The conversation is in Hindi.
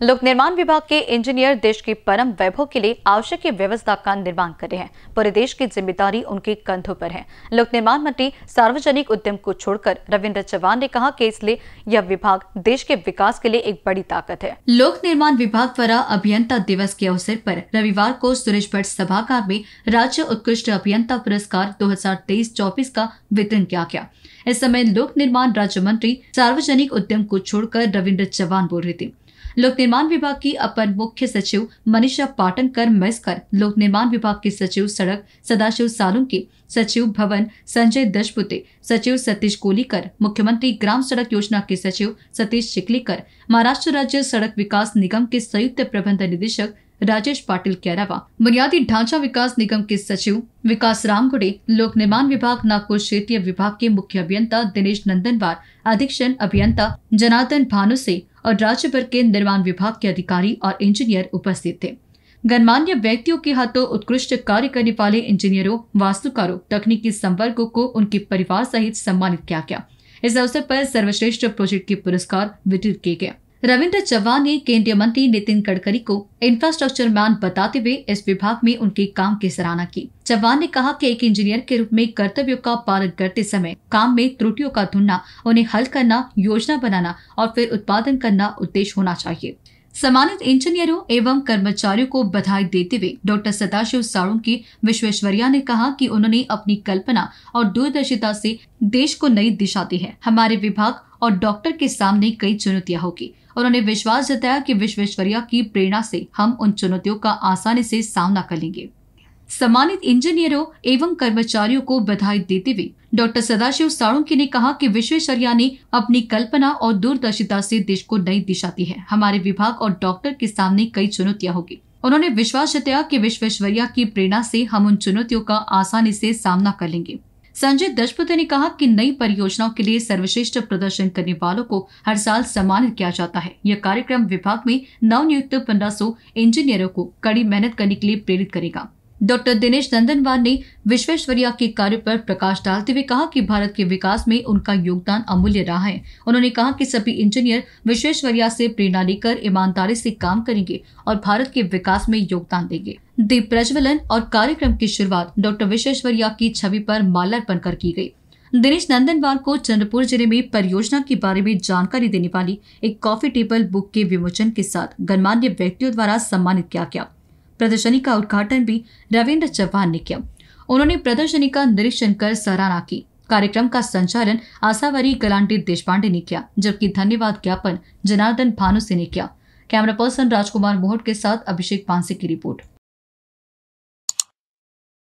लोक निर्माण विभाग के इंजीनियर देश के परम वैभव के लिए आवश्यक व्यवस्था का निर्माण कर रहे हैं। पूरे देश की ज़िम्मेदारी उनके कंधों पर है। लोक निर्माण मंत्री, सार्वजनिक उद्यम को छोड़कर रविंद्र चौहान ने कहा कि इसलिए यह विभाग देश के विकास के लिए एक बड़ी ताकत है। लोक निर्माण विभाग द्वारा अभियंता दिवस के अवसर पर रविवार को सुरेश भट्ट सभागार में राज्य उत्कृष्ट अभियंता पुरस्कार दो हज़ार का वितरण किया गया। इस समय लोक निर्माण राज्य मंत्री, सार्वजनिक उद्यम को छोड़कर रविंद्र चौहान बोल रहे थे। लोक निर्माण विभाग की अपर मुख्य सचिव मनीषा पाटनकर मैस्कर, लोक निर्माण विभाग के सचिव सड़क सदाशिव सालुंकी सचिव भवन संजय दशपुते, सचिव सतीश कोलीकर, मुख्यमंत्री ग्राम सड़क योजना के सचिव सतीश चिकलीकर महाराष्ट्र राज्य सड़क विकास निगम के संयुक्त प्रबंध निदेशक राजेश पाटिल के अलावा बुनियादी ढांचा विकास निगम के सचिव विकास रामगुड़े लोक निर्माण विभाग, नागपुर क्षेत्रीय विभाग के मुख्य अभियंता दिनेश नंदनवार, अधीक्षण अभियंता जनार्दन भानुसे और राज्य भर के निर्माण विभाग के अधिकारी और इंजीनियर उपस्थित थे। गणमान्य व्यक्तियों के हाथों उत्कृष्ट कार्य करने वाले इंजीनियरों, वास्तुकारों, तकनीकी संवर्गों को उनके परिवार सहित सम्मानित किया गया। इस अवसर पर सर्वश्रेष्ठ प्रोजेक्ट के पुरस्कार वितरित किए गए। रविंद्र चौहान ने केंद्रीय मंत्री नितिन गडकरी को इंफ्रास्ट्रक्चर मैन बताते हुए इस विभाग में उनके काम की सराहना की। चौहान ने कहा कि एक इंजीनियर के रूप में कर्तव्यों का पालन करते समय काम में त्रुटियों का ढूंढना उन्हें हल करना, योजना बनाना और फिर उत्पादन करना उद्देश्य होना चाहिए। सम्मानित इंजीनियरों एवं कर्मचारियों को बधाई देते हुए डॉक्टर सदाशिव साड़ुंकी विश्वेश्वरिया ने कहा कि उन्होंने अपनी कल्पना और दूरदर्शिता से देश को नई दिशा दी है। हमारे विभाग और डॉक्टर के सामने कई चुनौतियाँ होगी उन्होंने विश्वास जताया कि विश्वेश्वरिया की प्रेरणा से हम उन चुनौतियों का आसानी से सामना कर लेंगे। सम्मानित इंजीनियरों एवं कर्मचारियों को बधाई देते हुए डॉक्टर सदाशिव साड़ुंकी ने कहा कि विश्वेश्वरिया ने अपनी कल्पना और दूरदर्शिता से देश को नई दिशा दी है। हमारे विभाग और डॉक्टर के सामने कई चुनौतियाँ होगी। उन्होंने विश्वास जताया कि विश्वेश्वरिया की प्रेरणा से हम उन चुनौतियों का आसानी से सामना कर लेंगे। संजय दशपते ने कहा कि नई परियोजनाओं के लिए सर्वश्रेष्ठ प्रदर्शन करने वालों को हर साल सम्मानित किया जाता है। यह कार्यक्रम विभाग में नवनियुक्त पंद्रह सौ इंजीनियरों को कड़ी मेहनत करने के लिए प्रेरित करेगा। डॉक्टर दिनेश नंदनवार ने विश्वेश्वरिया के कार्य पर प्रकाश डालते हुए कहा कि भारत के विकास में उनका योगदान अमूल्य रहा है। उन्होंने कहा कि सभी इंजीनियर विश्वेश्वरिया से प्रेरणा लेकर, ईमानदारी से काम करेंगे और भारत के विकास में योगदान देंगे। दीप प्रज्वलन और कार्यक्रम की शुरुआत डॉक्टर विश्वेश्वरिया की छवि पर माल्यार्पण कर की गई दिनेश नंदनवार को चंद्रपुर ज़िले में परियोजना के बारे में जानकारी देने वाली एक कॉफ़ी टेबल बुक के विमोचन के साथ गणमान्य व्यक्तियों द्वारा सम्मानित किया गया। प्रदर्शनी का उद्घाटन भी रविन्द्र चौहान ने किया। उन्होंने प्रदर्शनी का निरीक्षण कर सराहना की। कार्यक्रम का संचालन आशावरी गलांटी देशपांडे ने किया, जबकि धन्यवाद ज्ञापन जनार्दन भानुसे ने किया। कैमरा पर्सन राजकुमार मोहट के साथ अभिषेक पांसे की रिपोर्ट।